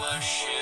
savaşı